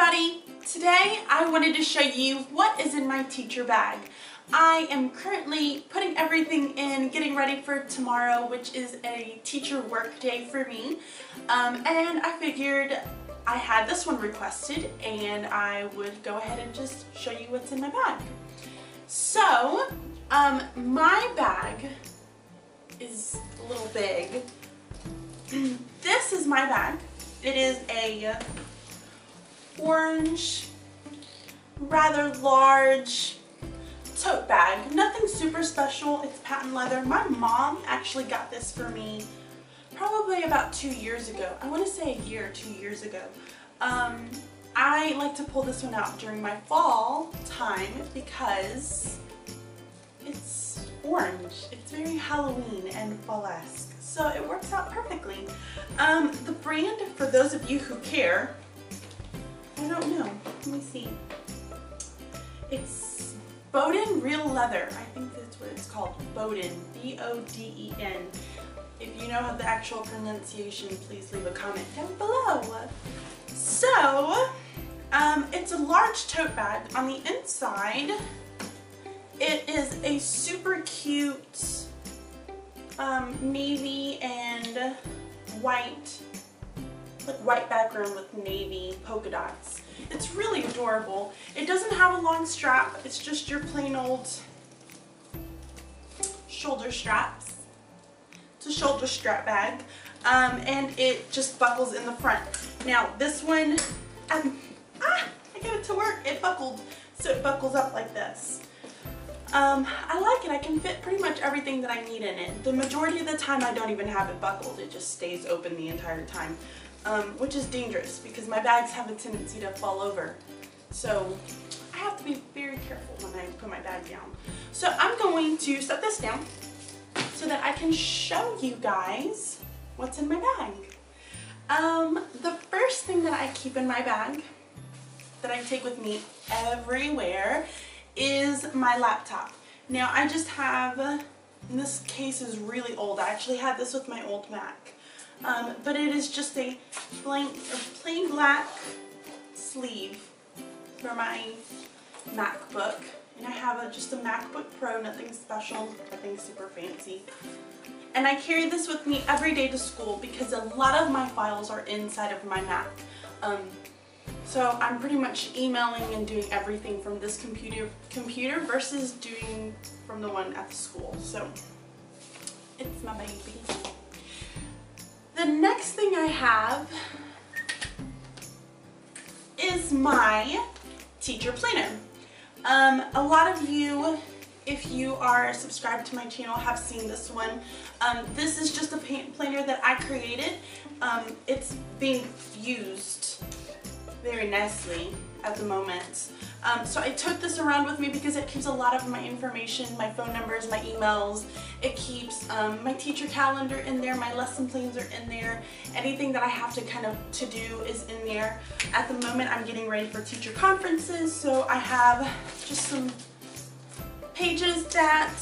everybody! Today I wanted to show you what is in my teacher bag. I am currently putting everything in, getting ready for tomorrow, which is a teacher work day for me. Um, and I figured I had this one requested and I would go ahead and just show you what's in my bag. So, um, my bag is a little big. this is my bag. It is a orange, rather large tote bag. Nothing super special. It's patent leather. My mom actually got this for me probably about two years ago. I want to say a year or two years ago. Um, I like to pull this one out during my fall time because it's orange. It's very Halloween and fall-esque. So it works out perfectly. Um, the brand, for those of you who care, I don't know. Let me see. It's Boden Real Leather. I think that's what it's called. Boden. B-O-D-E-N. If you know the actual pronunciation, please leave a comment down below. So, um, it's a large tote bag. On the inside, it is a super cute um, navy and white like white background with navy polka dots. It's really adorable. It doesn't have a long strap. It's just your plain old shoulder straps. It's a shoulder strap bag. Um, and it just buckles in the front. Now this one, um, ah, I got it to work. It buckled. So it buckles up like this. Um, I like it. I can fit pretty much everything that I need in it. The majority of the time I don't even have it buckled. It just stays open the entire time um, which is dangerous because my bags have a tendency to fall over. So I have to be very careful when I put my bag down. So I'm going to set this down so that I can show you guys what's in my bag. Um, the first thing that I keep in my bag that I take with me everywhere is my laptop. Now I just have, this case is really old. I actually had this with my old Mac. Um, but it is just a blank, plain black sleeve for my MacBook. And I have a, just a MacBook Pro, nothing special, nothing super fancy. And I carry this with me every day to school because a lot of my files are inside of my Mac. Um, so I'm pretty much emailing and doing everything from this computer computer versus doing from the one at the school. So it's my baby. The next thing I have is my teacher planner. Um, a lot of you, if you are subscribed to my channel, have seen this one. Um, this is just a planner that I created. Um, it's being used very nicely at the moment. Um, so I took this around with me because it keeps a lot of my information, my phone numbers, my emails. It keeps um, my teacher calendar in there, my lesson plans are in there. Anything that I have to kind of to do is in there. At the moment I'm getting ready for teacher conferences so I have just some pages that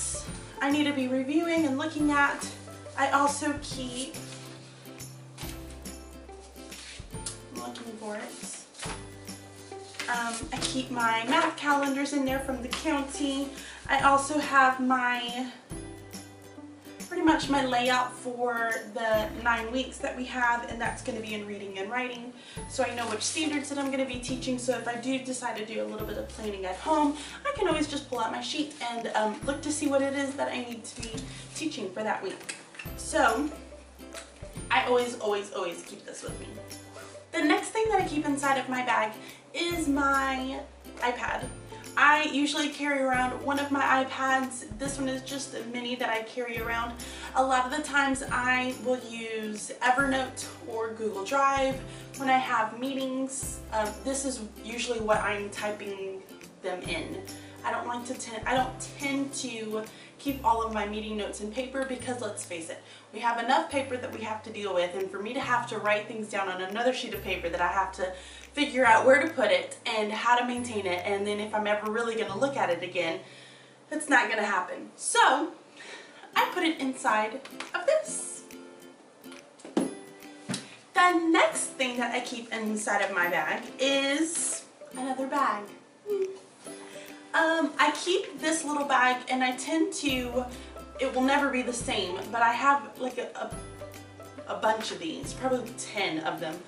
I need to be reviewing and looking at. I also keep looking for it. Um, I keep my math calendars in there from the county. I also have my, pretty much my layout for the nine weeks that we have and that's going to be in reading and writing. So I know which standards that I'm going to be teaching so if I do decide to do a little bit of planning at home, I can always just pull out my sheet and um, look to see what it is that I need to be teaching for that week. So I always, always, always keep this with me. The next thing that I keep inside of my bag is my iPad. I usually carry around one of my iPads. This one is just a mini that I carry around. A lot of the times I will use Evernote or Google Drive when I have meetings. Um, this is usually what I'm typing them in. I don't like to tend, I don't tend to keep all of my meeting notes in paper because let's face it, we have enough paper that we have to deal with and for me to have to write things down on another sheet of paper that I have to figure out where to put it and how to maintain it and then if I'm ever really going to look at it again, that's not going to happen. So, I put it inside of this. The next thing that I keep inside of my bag is another bag. Hmm. Um, I keep this little bag and I tend to, it will never be the same, but I have like a, a, a bunch of these, probably 10 of them.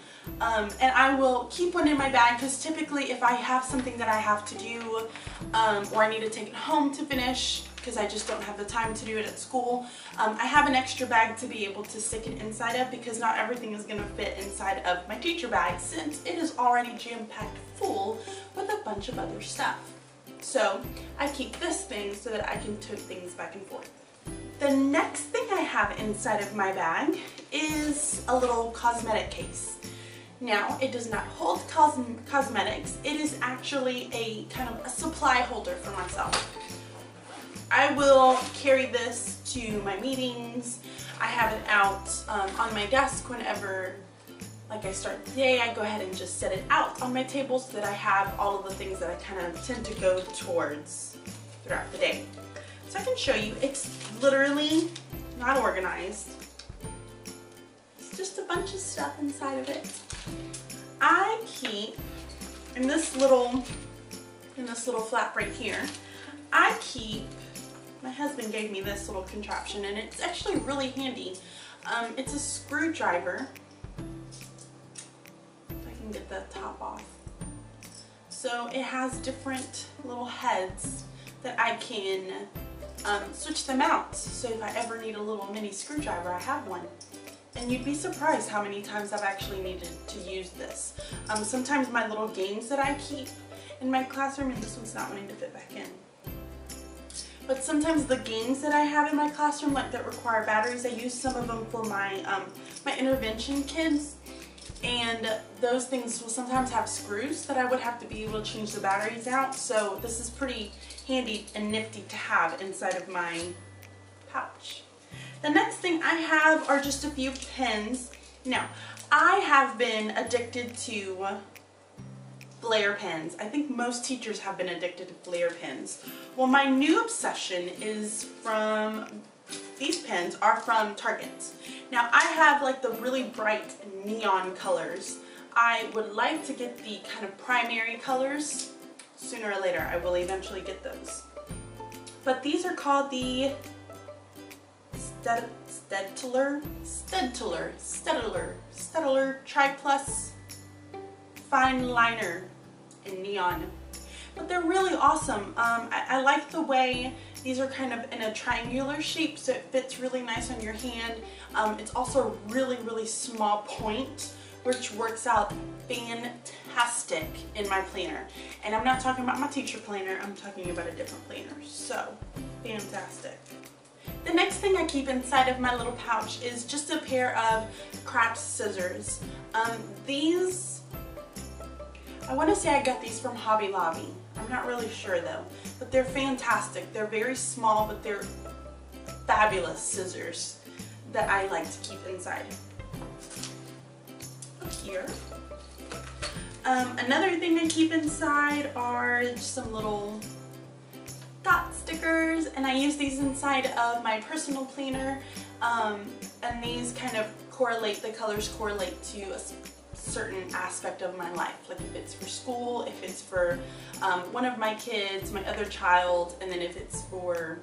Um, and I will keep one in my bag because typically if I have something that I have to do um, or I need to take it home to finish because I just don't have the time to do it at school, um, I have an extra bag to be able to stick it inside of because not everything is going to fit inside of my teacher bag since it is already jam-packed full with a bunch of other stuff. So I keep this thing so that I can tote things back and forth. The next thing I have inside of my bag is a little cosmetic case. Now, it does not hold cos cosmetics. It is actually a kind of a supply holder for myself. I will carry this to my meetings. I have it out um, on my desk whenever like I start the day, I go ahead and just set it out on my table so that I have all of the things that I kind of tend to go towards throughout the day. So I can show you, it's literally not organized. It's just a bunch of stuff inside of it. I keep, in this little, in this little flap right here, I keep, my husband gave me this little contraption and it's actually really handy. Um, it's a screwdriver the top off. So it has different little heads that I can um, switch them out. So if I ever need a little mini screwdriver, I have one. And you'd be surprised how many times I've actually needed to use this. Um, sometimes my little games that I keep in my classroom, and this one's not wanting to fit back in. But sometimes the games that I have in my classroom, like that require batteries, I use some of them for my um, my intervention kids and those things will sometimes have screws that I would have to be able to change the batteries out so this is pretty handy and nifty to have inside of my pouch. The next thing I have are just a few pens. Now I have been addicted to Flair pens. I think most teachers have been addicted to Flair pens. Well my new obsession is from these pens are from Target. Now I have like the really bright neon colors. I would like to get the kind of primary colors. Sooner or later I will eventually get those. But these are called the Sted Staedtler, Staedtler, Staedtler Tri-Plus Fine Liner in neon. But they're really awesome. Um, I, I like the way these are kind of in a triangular shape so it fits really nice on your hand. Um, it's also a really, really small point which works out fantastic in my planner. And I'm not talking about my teacher planner, I'm talking about a different planner. So, fantastic. The next thing I keep inside of my little pouch is just a pair of craft scissors. Um, these, I want to say I got these from Hobby Lobby. I'm not really sure though, but they're fantastic. They're very small, but they're fabulous scissors that I like to keep inside. Here. Um, another thing I keep inside are some little dot stickers and I use these inside of my personal planner um, and these kind of correlate, the colors correlate to a certain aspect of my life. Like if it's for school, if it's for um, one of my kids, my other child, and then if it's for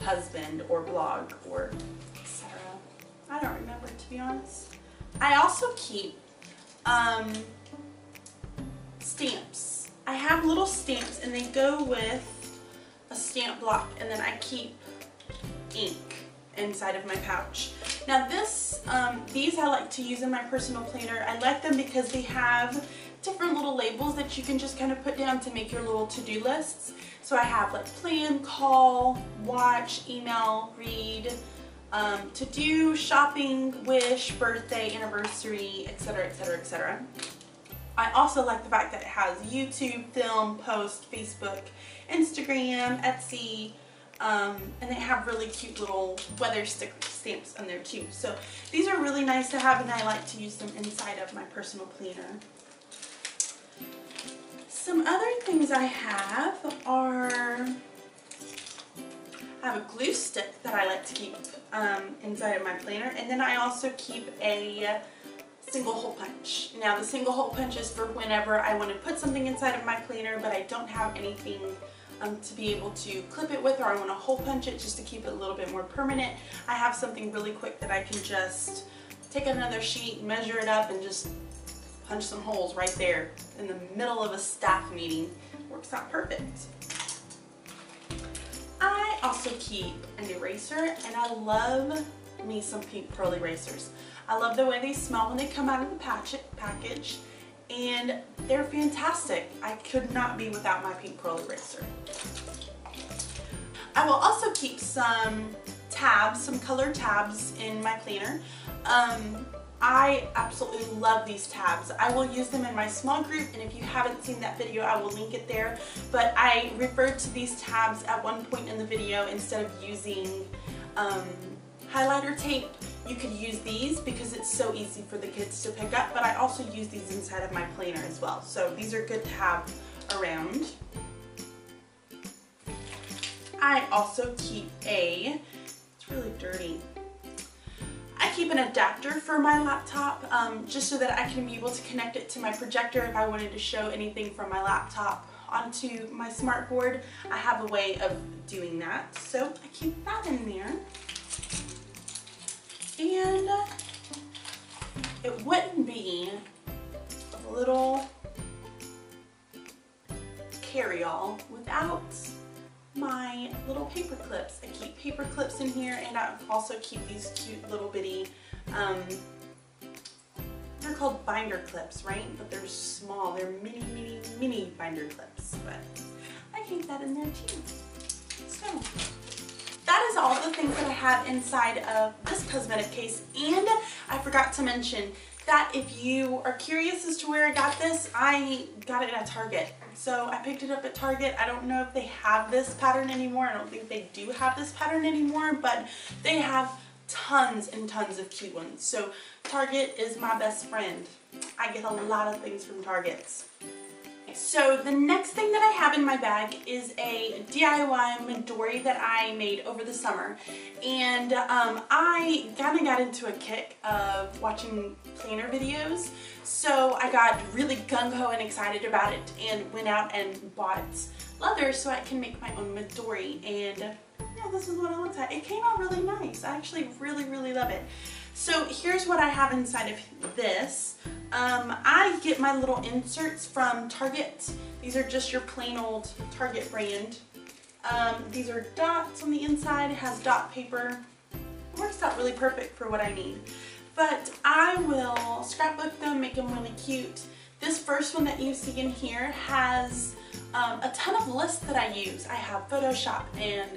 husband or blog or etc. I don't remember to be honest. I also keep um, stamps. I have little stamps and they go with a stamp block and then I keep ink inside of my pouch. Now this, um, these I like to use in my personal planner. I like them because they have different little labels that you can just kind of put down to make your little to-do lists. So I have like plan, call, watch, email, read, um, to do, shopping, wish, birthday, anniversary, etc, etc, etc. I also like the fact that it has YouTube, film, post, Facebook, Instagram, Etsy, um, and they have really cute little weather stick stamps on there too. So these are really nice to have and I like to use them inside of my personal planner. Some other things I have are, I have a glue stick that I like to keep um, inside of my planner and then I also keep a single hole punch. Now the single hole punch is for whenever I want to put something inside of my cleaner but I don't have anything um, to be able to clip it with or I want to hole punch it just to keep it a little bit more permanent. I have something really quick that I can just take another sheet, measure it up and just punch some holes right there in the middle of a staff meeting. Works out perfect. I also keep an eraser and I love me some pink pearl erasers. I love the way they smell when they come out of the package and they're fantastic. I could not be without my pink pearl eraser. I will also keep some tabs, some color tabs in my cleaner. Um, I absolutely love these tabs. I will use them in my small group and if you haven't seen that video I will link it there but I referred to these tabs at one point in the video instead of using um, highlighter tape you could use these because it's so easy for the kids to pick up, but I also use these inside of my planner as well. So these are good to have around. I also keep a, it's really dirty, I keep an adapter for my laptop um, just so that I can be able to connect it to my projector if I wanted to show anything from my laptop onto my smart board. I have a way of doing that, so I keep that in there and it wouldn't be a little carry-all without my little paper clips. I keep paper clips in here and I also keep these cute little bitty, um, they're called binder clips, right? But they're small, they're mini, mini, mini binder clips. But I keep that in there too. So that is all the things that I have inside of this cosmetic case. And I forgot to mention that if you are curious as to where I got this, I got it at Target. So I picked it up at Target. I don't know if they have this pattern anymore. I don't think they do have this pattern anymore, but they have tons and tons of cute ones. So Target is my best friend. I get a lot of things from Targets. So the next thing that I have in my bag is a DIY Midori that I made over the summer. And um, I kind of got into a kick of watching planner videos. So I got really gung-ho and excited about it and went out and bought leather so I can make my own Midori. And yeah, this is what it looks like. It came out really nice. I actually really, really love it. So here's what I have inside of this. Um, I get my little inserts from Target. These are just your plain old Target brand. Um, these are dots on the inside. It has dot paper. It works out really perfect for what I need. But I will scrapbook them, make them really cute. This first one that you see in here has um, a ton of lists that I use. I have Photoshop and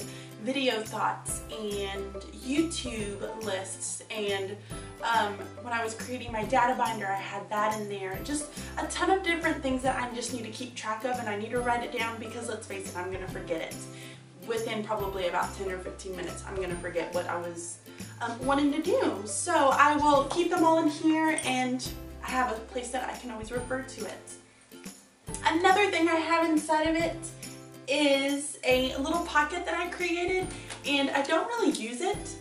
video thoughts and YouTube lists and um, when I was creating my data binder I had that in there. Just a ton of different things that I just need to keep track of and I need to write it down because let's face it, I'm going to forget it. Within probably about 10 or 15 minutes I'm going to forget what I was um, wanting to do. So I will keep them all in here and I have a place that I can always refer to it. Another thing I have inside of it is a little pocket that I created and I don't really use it.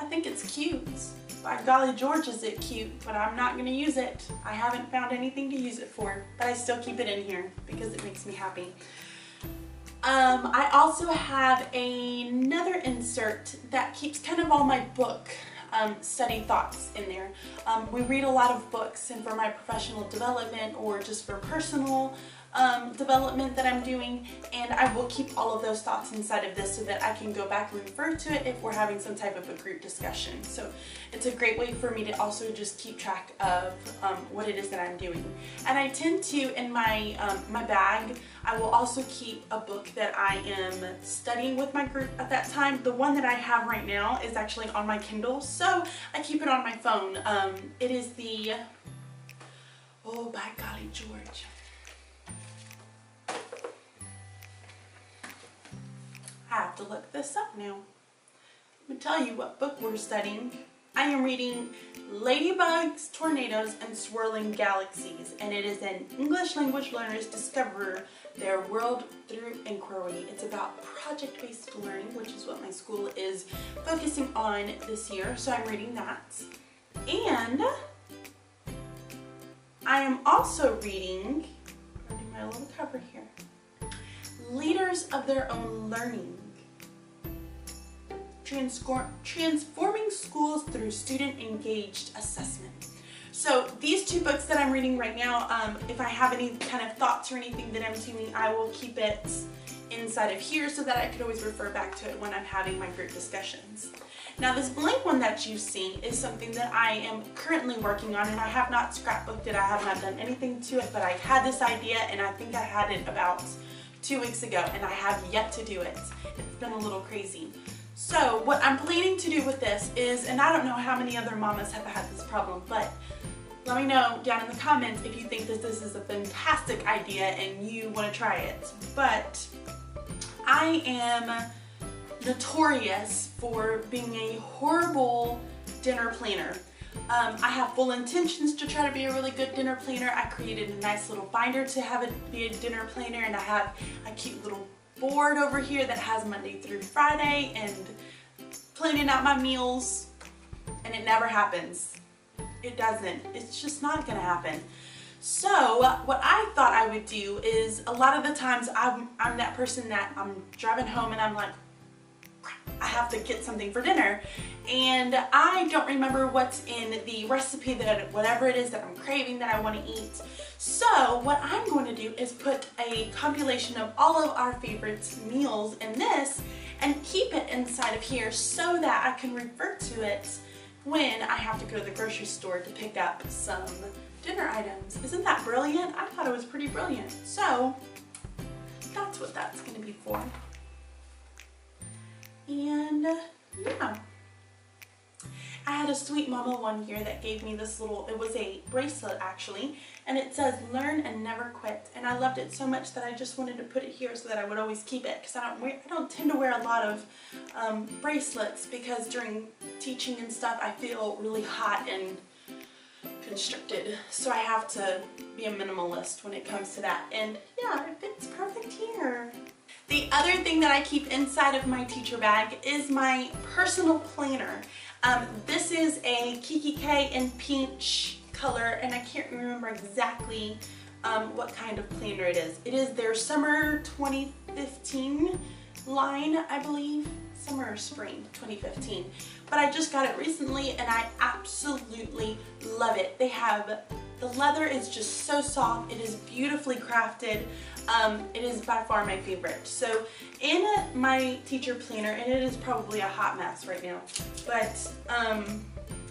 I think it's cute. By golly George is it cute, but I'm not going to use it. I haven't found anything to use it for, but I still keep it in here because it makes me happy. Um, I also have another insert that keeps kind of all my book um, study thoughts in there. Um, we read a lot of books and for my professional development or just for personal um, development that I'm doing and I will keep all of those thoughts inside of this so that I can go back and refer to it if we're having some type of a group discussion. So it's a great way for me to also just keep track of um, what it is that I'm doing. And I tend to, in my, um, my bag, I will also keep a book that I am studying with my group at that time. The one that I have right now is actually on my Kindle, so I keep it on my phone. Um, it is the, oh by golly George. I have to look this up now. Let me tell you what book we're studying. I am reading Ladybugs, Tornadoes, and Swirling Galaxies, and it is an English language learners discover their world through inquiry. It's about project-based learning, which is what my school is focusing on this year, so I'm reading that. And I am also reading, i my little cover here, Leaders of Their Own Learning. Transforming Schools Through Student Engaged Assessment. So these two books that I'm reading right now, um, if I have any kind of thoughts or anything that I'm doing, I will keep it inside of here so that I could always refer back to it when I'm having my group discussions. Now this blank one that you see is something that I am currently working on and I have not scrapbooked it, I have not done anything to it, but I had this idea and I think I had it about two weeks ago and I have yet to do it. It's been a little crazy. So what I'm planning to do with this is, and I don't know how many other mamas have had this problem, but let me know down in the comments if you think that this is a fantastic idea and you want to try it. But I am notorious for being a horrible dinner planner. Um, I have full intentions to try to be a really good dinner planner. I created a nice little binder to have it be a dinner planner and I have a cute little board over here that has Monday through Friday and planning out my meals and it never happens. It doesn't. It's just not gonna happen. So what I thought I would do is a lot of the times I'm, I'm that person that I'm driving home and I'm like, I have to get something for dinner and I don't remember what's in the recipe that whatever it is that I'm craving that I want to eat. So what I'm going to do is put a compilation of all of our favorite meals in this and keep it inside of here so that I can refer to it when I have to go to the grocery store to pick up some dinner items. Isn't that brilliant? I thought it was pretty brilliant. So that's what that's going to be for. And yeah. I had a sweet mama one year that gave me this little, it was a bracelet actually, and it says learn and never quit. And I loved it so much that I just wanted to put it here so that I would always keep it because I don't wear, I don't tend to wear a lot of um, bracelets because during teaching and stuff I feel really hot and constricted. So I have to be a minimalist when it comes to that. And yeah, it fits perfect here. The other thing that I keep inside of my teacher bag is my personal planner. Um, this is a kikki.K in peach color and I can't remember exactly um, what kind of planner it is. It is their summer 2015 line, I believe. Summer or spring 2015. But I just got it recently and I absolutely love it. They have, the leather is just so soft. It is beautifully crafted. Um, it is by far my favorite. So in my teacher planner, and it is probably a hot mess right now, but um,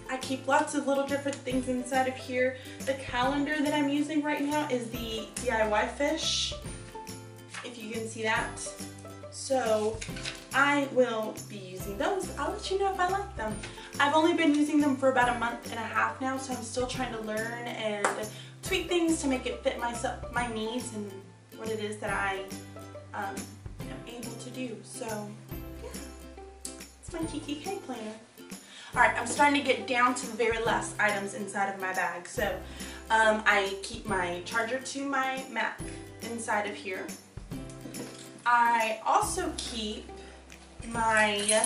I keep lots of little different things inside of here. The calendar that I'm using right now is the DIY fish, if you can see that. So I will be using those. I'll let you know if I like them. I've only been using them for about a month and a half now, so I'm still trying to learn and tweak things to make it fit myself, my needs and what it is that I um, am able to do. So, yeah, it's my kikki.K planner. Alright, I'm starting to get down to the very last items inside of my bag. So, um, I keep my charger to my Mac inside of here. I also keep my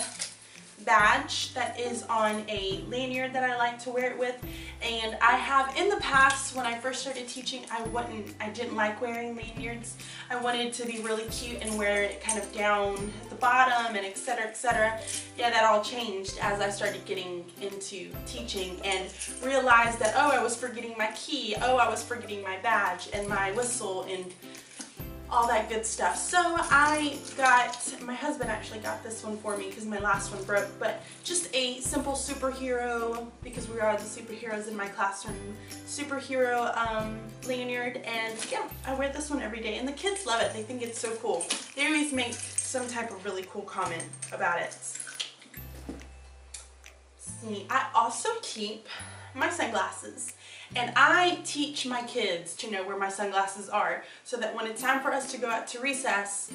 badge that is on a lanyard that I like to wear it with. And I have in the past when I first started teaching I wouldn't I didn't like wearing lanyards. I wanted to be really cute and wear it kind of down at the bottom and etc etc yeah that all changed as I started getting into teaching and realized that oh I was forgetting my key. Oh I was forgetting my badge and my whistle and all that good stuff. So I got, my husband actually got this one for me because my last one broke, but just a simple superhero, because we are the superheroes in my classroom, superhero um, lanyard, and yeah, I wear this one every day, and the kids love it. They think it's so cool. They always make some type of really cool comment about it. See, I also keep my sunglasses. And I teach my kids to know where my sunglasses are so that when it's time for us to go out to recess,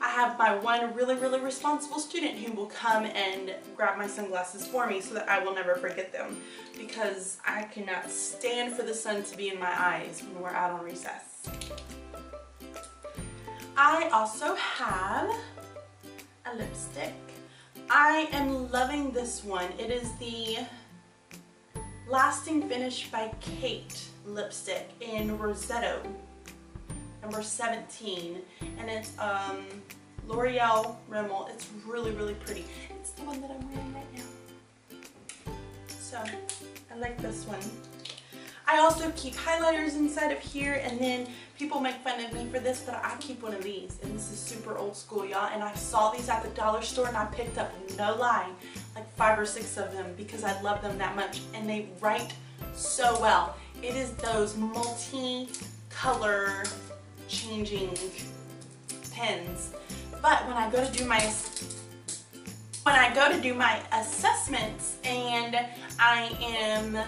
I have my one really, really responsible student who will come and grab my sunglasses for me so that I will never forget them because I cannot stand for the sun to be in my eyes when we're out on recess. I also have a lipstick. I am loving this one. It is the Lasting Finish by Kate lipstick in Rosetto, number 17. And it's um, L'Oreal Rimmel. It's really, really pretty. It's the one that I'm wearing right now. So, I like this one. I also keep highlighters inside of here and then people make fun of me for this but I keep one of these and this is super old school y'all and I saw these at the dollar store and I picked up, no lie, like five or six of them because I love them that much and they write so well. It is those multi-color changing pens but when I go to do my when I go to do my assessments and I am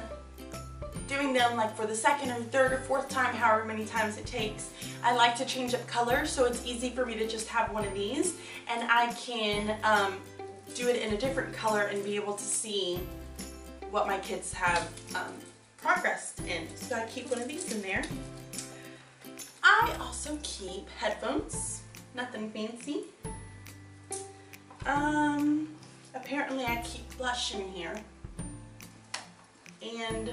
doing them like for the second or third or fourth time, however many times it takes. I like to change up colors so it's easy for me to just have one of these and I can um, do it in a different color and be able to see what my kids have um, progressed in. So I keep one of these in there. I also keep headphones, nothing fancy. Um, apparently I keep blush in here. And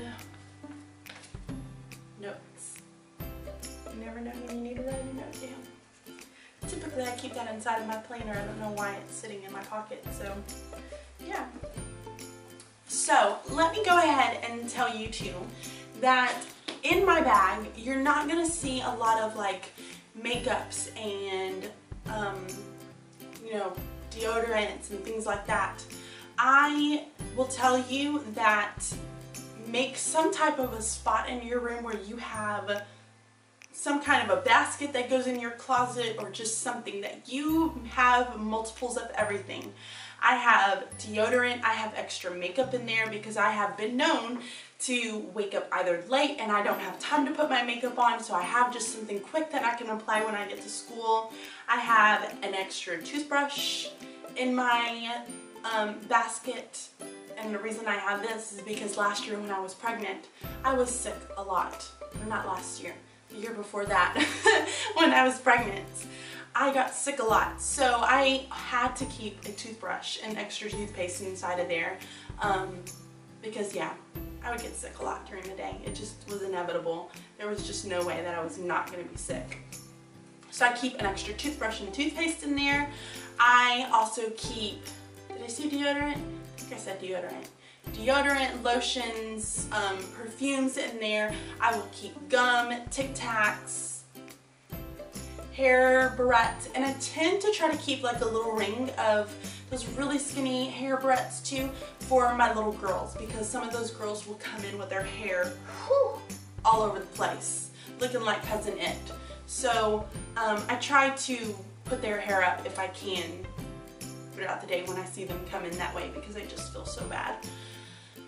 notes. You never know when you need to write a note down. Typically I keep that inside of my planner. I don't know why it's sitting in my pocket. So yeah. So let me go ahead and tell you too that in my bag you're not going to see a lot of like makeups and um, you know deodorants and things like that. I will tell you that make some type of a spot in your room where you have some kind of a basket that goes in your closet or just something that you have multiples of everything. I have deodorant, I have extra makeup in there because I have been known to wake up either late and I don't have time to put my makeup on so I have just something quick that I can apply when I get to school. I have an extra toothbrush in my um, basket and the reason I have this is because last year when I was pregnant, I was sick a lot. Not last year, the year before that, when I was pregnant. I got sick a lot, so I had to keep a toothbrush and extra toothpaste inside of there um, because yeah, I would get sick a lot during the day. It just was inevitable. There was just no way that I was not going to be sick. So I keep an extra toothbrush and toothpaste in there. I also keep, did I say deodorant? I said deodorant. Deodorant, lotions, um, perfumes in there. I will keep gum, Tic Tacs, hair barrettes, and I tend to try to keep like a little ring of those really skinny hair barrettes too for my little girls because some of those girls will come in with their hair whew, all over the place looking like Cousin It. So um, I try to put their hair up if I can throughout the day when I see them come in that way because I just feel so bad.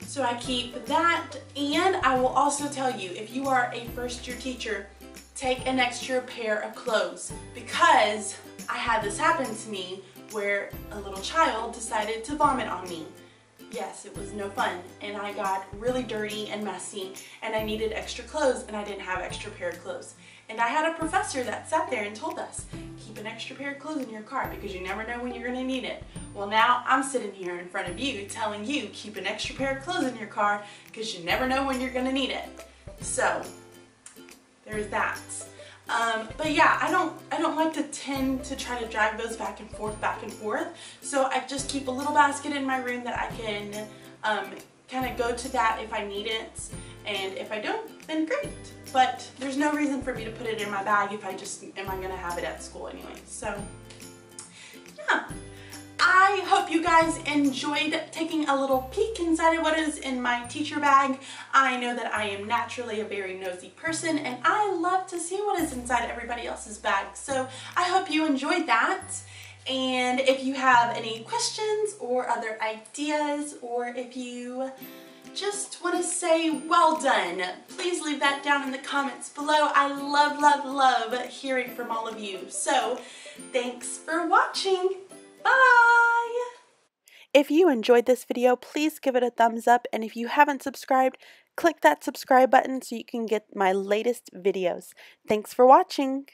So I keep that and I will also tell you if you are a first year teacher take an extra pair of clothes because I had this happen to me where a little child decided to vomit on me. Yes, it was no fun and I got really dirty and messy and I needed extra clothes and I didn't have extra pair of clothes. And I had a professor that sat there and told us, keep an extra pair of clothes in your car because you never know when you're to need it. Well now I'm sitting here in front of you telling you keep an extra pair of clothes in your car because you never know when you're to need it. So there's that. Um, but yeah, I don't I don't like to tend to try to drag those back and forth, back and forth. So I just keep a little basket in my room that I can um, kind of go to that if I need it. And if I don't, then great. But there's no reason for me to put it in my bag if I just am I going to have it at school anyway. So yeah. I hope you guys enjoyed taking a little peek inside of what is in my teacher bag. I know that I am naturally a very nosy person and I love to see what is inside everybody else's bag. So I hope you enjoyed that. And if you have any questions or other ideas or if you just want to say well done. Please leave that down in the comments below. I love, love, love hearing from all of you. So thanks for watching. Bye! If you enjoyed this video, please give it a thumbs up. And if you haven't subscribed, click that subscribe button so you can get my latest videos. Thanks for watching.